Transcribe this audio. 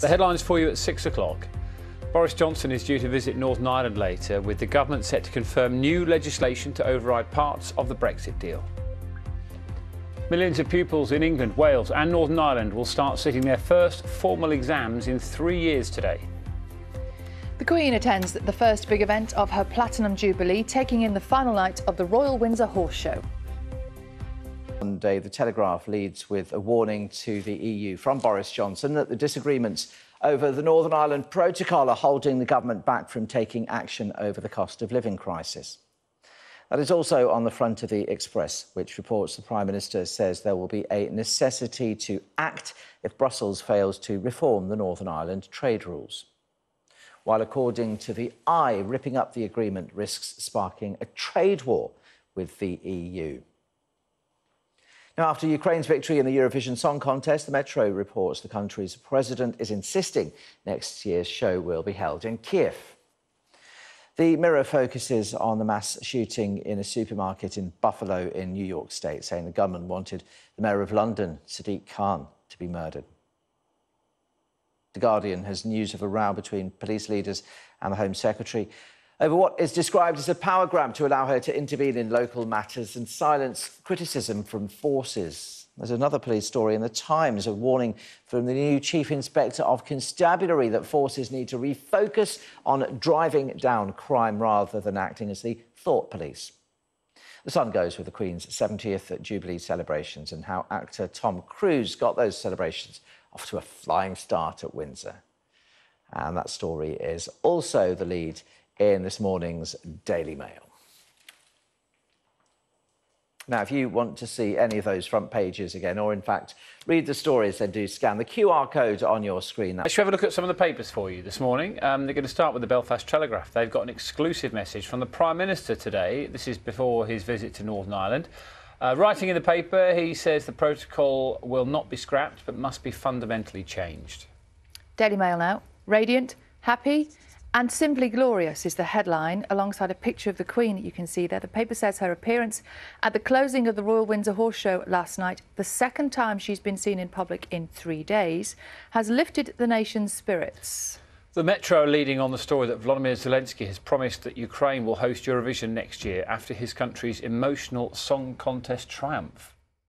The headlines for you at six o'clock. Boris Johnson is due to visit Northern Ireland later, with the government set to confirm new legislation to override parts of the Brexit deal. Millions of pupils in England, Wales, and Northern Ireland will start sitting their first formal exams in three years today. The Queen attends the first big event of her Platinum Jubilee, taking in the final night of the Royal Windsor Horse Show. Monday, The Telegraph leads with a warning to the EU from Boris Johnson that the disagreements over the Northern Ireland Protocol are holding the government back from taking action over the cost of living crisis. That is also on the front of the Express, which reports the Prime Minister says there will be a necessity to act if Brussels fails to reform the Northern Ireland trade rules while according to the i, ripping up the agreement risks sparking a trade war with the EU. Now, after Ukraine's victory in the Eurovision Song Contest, the Metro reports the country's president is insisting next year's show will be held in Kiev. The Mirror focuses on the mass shooting in a supermarket in Buffalo in New York State, saying the gunman wanted the mayor of London, Sadiq Khan, to be murdered. The Guardian has news of a row between police leaders and the Home Secretary over what is described as a power grab to allow her to intervene in local matters and silence criticism from forces. There's another police story in the Times, a warning from the new Chief Inspector of Constabulary that forces need to refocus on driving down crime rather than acting as the thought police. The Sun goes with the Queen's 70th Jubilee celebrations and how actor Tom Cruise got those celebrations off to a flying start at Windsor. And that story is also the lead in this morning's Daily Mail. Now, if you want to see any of those front pages again, or in fact read the stories, then do scan the QR code on your screen. Let's have a look at some of the papers for you this morning. Um, they're going to start with the Belfast Telegraph. They've got an exclusive message from the Prime Minister today. This is before his visit to Northern Ireland. Uh, writing in the paper, he says the protocol will not be scrapped but must be fundamentally changed. Daily Mail now. Radiant, happy, and simply glorious is the headline, alongside a picture of the Queen that you can see there. The paper says her appearance at the closing of the Royal Windsor Horse Show last night, the second time she's been seen in public in three days, has lifted the nation's spirits. The Metro leading on the story that Volodymyr Zelensky has promised that Ukraine will host Eurovision next year after his country's emotional song contest triumph.